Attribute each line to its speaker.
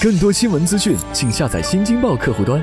Speaker 1: 更多新闻资讯，请下载新京报客户端。